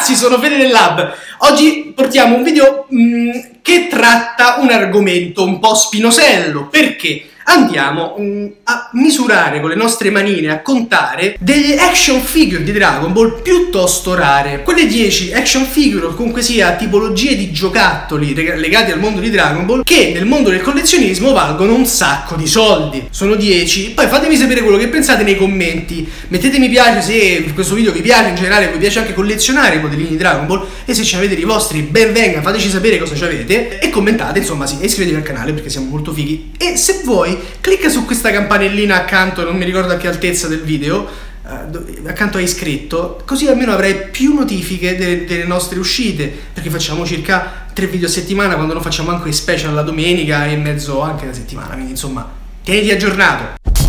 ragazzi, sono Fede del Lab. Oggi portiamo un video mh, mm, che tratta un argomento un po' spinosello. Perché? Andiamo mh, mm, a misurare con le nostre manine, a contare delle action figure di Dragon Ball piuttosto rare. Quelle 10 action figure o comunque sia tipologie di giocattoli legati al mondo di Dragon Ball che nel mondo del collezionismo valgono un sacco di soldi. Sono 10. Poi fatemi sapere quello che pensate nei commenti. Mettete mi piace se questo video vi piace, in generale vi piace anche collezionare i modellini di Dragon Ball e se ci avete i vostri ben venga, fateci sapere cosa ci avete e commentate, insomma, sì, e iscrivetevi al canale perché siamo molto fighi. E se vuoi clicca su questa campanellina accanto, non mi ricordo a che altezza del video, eh, accanto a iscritto, così almeno avrai più notifiche delle, delle, nostre uscite, perché facciamo circa 3 video a settimana, quando non facciamo anche special la domenica e mezzo anche la settimana, quindi insomma, tieniti aggiornato.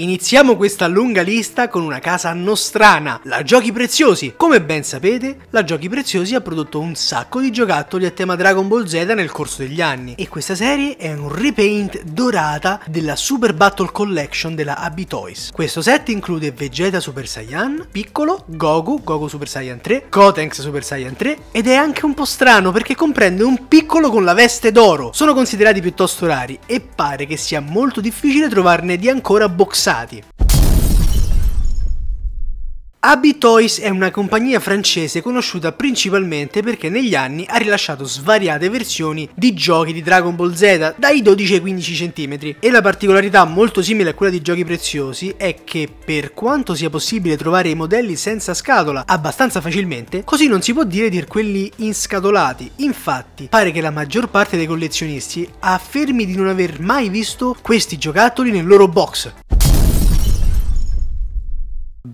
Iniziamo questa lunga lista con una casa nostrana, la Giochi Preziosi. Come ben sapete, la Giochi Preziosi ha prodotto un sacco di giocattoli a tema Dragon Ball Z nel corso degli anni e questa serie è un repaint dorata della Super Battle Collection della AB Toys. Questo set include Vegeta Super Saiyan, Piccolo, Goku, Goku Super Saiyan 3, Gotenks Super Saiyan 3 ed è anche un po' strano perché comprende un piccolo con la veste d'oro. Sono considerati piuttosto rari e pare che sia molto difficile trovarne di ancora boxati passati. AB Toys è una compagnia francese conosciuta principalmente perché negli anni ha rilasciato svariate versioni di giochi di Dragon Ball Z dai 12 ai 15 cm e la particolarità molto simile a quella di giochi preziosi è che per quanto sia possibile trovare i modelli senza scatola abbastanza facilmente, così non si può dire di quelli inscatolati. Infatti pare che la maggior parte dei collezionisti affermi di non aver mai visto questi giocattoli nel loro box.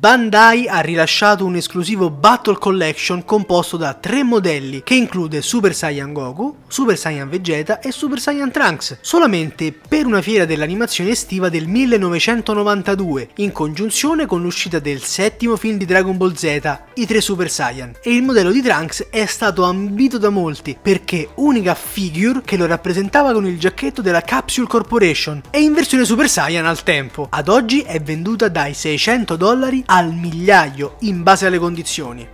Bandai ha rilasciato un esclusivo Battle Collection composto da tre modelli che include Super Saiyan Goku, Super Saiyan Vegeta e Super Saiyan Trunks, solamente per una fiera dell'animazione estiva del 1992, in congiunzione con l'uscita del settimo film di Dragon Ball Z, i tre Super Saiyan. E il modello di Trunks è stato ambito da molti perché unica figure che lo rappresentava con il giacchetto della Capsule Corporation e in versione Super Saiyan al tempo. Ad oggi è venduta dai 600 dollari al migliaio in base alle condizioni.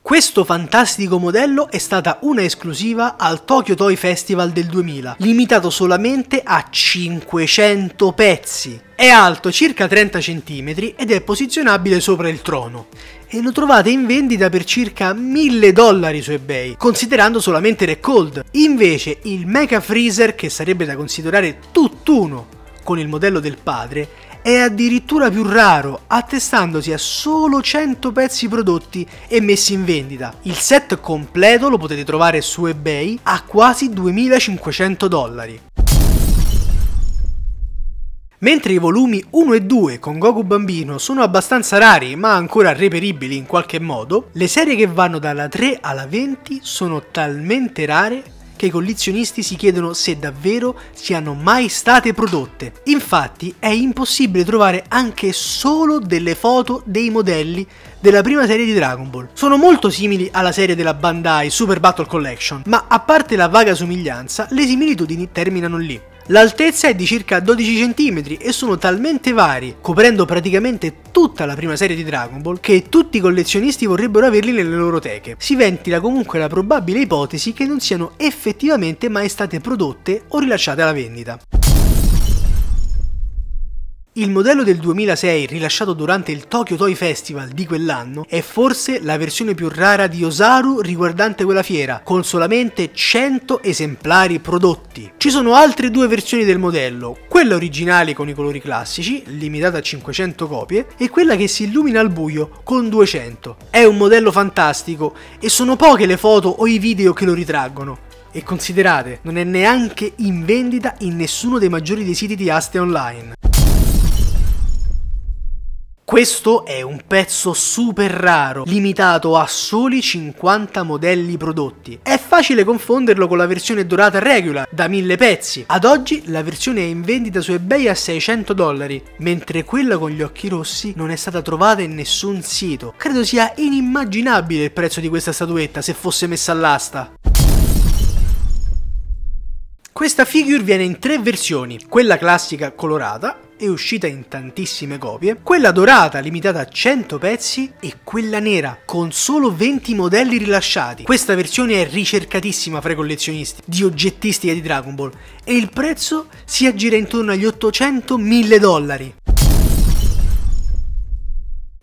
Questo fantastico modello è stata una esclusiva al Tokyo Toy Festival del 2000, limitato solamente a 500 pezzi. È alto circa 30 cm ed è posizionabile sopra il trono. E lo trovate in vendita per circa 1000 dollari su eBay, considerando solamente Recold. Invece il Mecha Freezer, che sarebbe da considerare tutt'uno con il modello del padre, è addirittura più raro, attestandosi a solo 100 pezzi prodotti e messi in vendita. Il set completo lo potete trovare su eBay a quasi 2500 dollari. Mentre i volumi 1 e 2 con Goku Bambino sono abbastanza rari ma ancora reperibili in qualche modo, le serie che vanno dalla 3 alla 20 sono talmente rare che i collezionisti si chiedono se davvero siano mai state prodotte. Infatti è impossibile trovare anche solo delle foto dei modelli della prima serie di Dragon Ball. Sono molto simili alla serie della Bandai Super Battle Collection, ma a parte la vaga somiglianza, le similitudini terminano lì. L'altezza è di circa 12 cm e sono talmente vari, coprendo praticamente tutta la prima serie di Dragon Ball, che tutti i collezionisti vorrebbero averli nelle loro teche. Si ventila comunque la probabile ipotesi che non siano effettivamente mai state prodotte o rilasciate alla vendita. Il modello del 2006 rilasciato durante il Tokyo Toy Festival di quell'anno è forse la versione più rara di Osaru riguardante quella fiera, con solamente 100 esemplari prodotti. Ci sono altre due versioni del modello, quella originale con i colori classici, limitata a 500 copie, e quella che si illumina al buio con 200. È un modello fantastico e sono poche le foto o i video che lo ritraggono. E considerate, non è neanche in vendita in nessuno dei maggiori dei siti di aste online. Questo è un pezzo super raro, limitato a soli 50 modelli prodotti. È facile confonderlo con la versione dorata regular, da 1000 pezzi. Ad oggi la versione è in vendita su eBay a 600 dollari, mentre quella con gli occhi rossi non è stata trovata in nessun sito. Credo sia inimmaginabile il prezzo di questa statuetta se fosse messa all'asta. Questa figure viene in tre versioni, quella classica colorata, è uscita in tantissime copie, quella dorata limitata a 100 pezzi e quella nera con solo 20 modelli rilasciati. Questa versione è ricercatissima fra i collezionisti di oggettistica di Dragon Ball e il prezzo si aggira intorno agli 800-1000 dollari.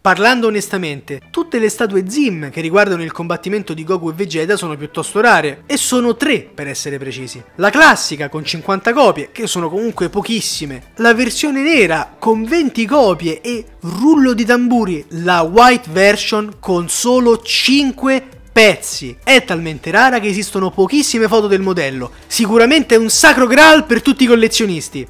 Parlando onestamente, tutte le statue Zim che riguardano il combattimento di Goku e Vegeta sono piuttosto rare, e sono tre per essere precisi. La classica con 50 copie, che sono comunque pochissime, la versione nera con 20 copie e rullo di tamburi, la white version con solo 5 pezzi. È talmente rara che esistono pochissime foto del modello, sicuramente è un sacro graal per tutti i collezionisti.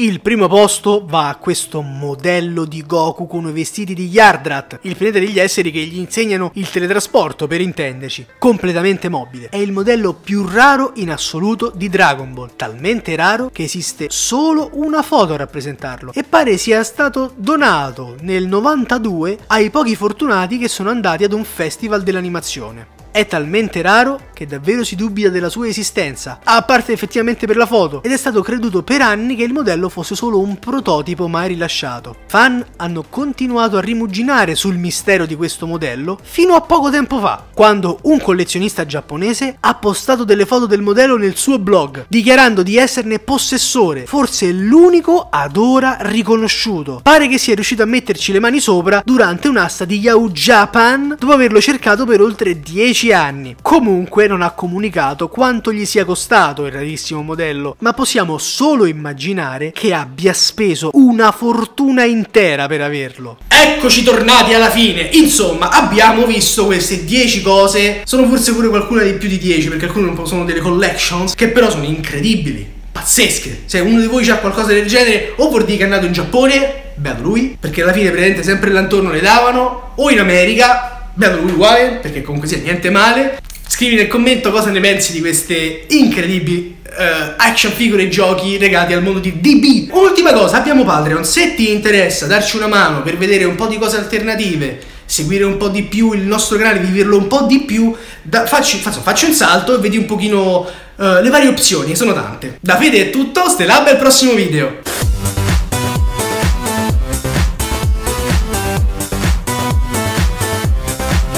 Il primo posto va a questo modello di Goku con i vestiti di Yardrat, il pianeta degli esseri che gli insegnano il teletrasporto per intenderci, completamente mobile. È il modello più raro in assoluto di Dragon Ball, talmente raro che esiste solo una foto a rappresentarlo e pare sia stato donato nel 92 ai pochi fortunati che sono andati ad un festival dell'animazione. È talmente raro che davvero si dubita della sua esistenza, a parte effettivamente per la foto, ed è stato creduto per anni che il modello fosse solo un prototipo mai rilasciato. Fan hanno continuato a rimuginare sul mistero di questo modello fino a poco tempo fa, quando un collezionista giapponese ha postato delle foto del modello nel suo blog, dichiarando di esserne possessore, forse l'unico ad ora riconosciuto. Pare che sia riuscito a metterci le mani sopra durante un'asta di Yahoo Japan dopo averlo cercato per oltre 10 10 anni. Comunque non ha comunicato quanto gli sia costato il rarissimo modello, ma possiamo solo immaginare che abbia speso una fortuna intera per averlo. Eccoci tornati alla fine. Insomma, abbiamo visto queste 10 cose. Sono forse pure qualcuna di più di 10, perché alcune sono delle collections, che però sono incredibili pazzesche. Se uno di voi ha qualcosa del genere, o vuol dire che è andato in Giappone, bello lui, perché alla fine praticamente sempre l'antorno le davano, o in America, Beato lui uguale, perché comunque sia niente male. Scrivi nel commento cosa ne pensi di queste incredibili uh, action figure e giochi legati al mondo di DB. Ultima cosa, abbiamo Patreon. Se ti interessa darci una mano per vedere un po' di cose alternative, seguire un po' di più il nostro canale, viverlo un po' di più, da, facci, faccio, facci, un salto e vedi un pochino uh, le varie opzioni, sono tante. Da Fede è tutto, stelabba al prossimo video.